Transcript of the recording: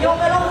Yung.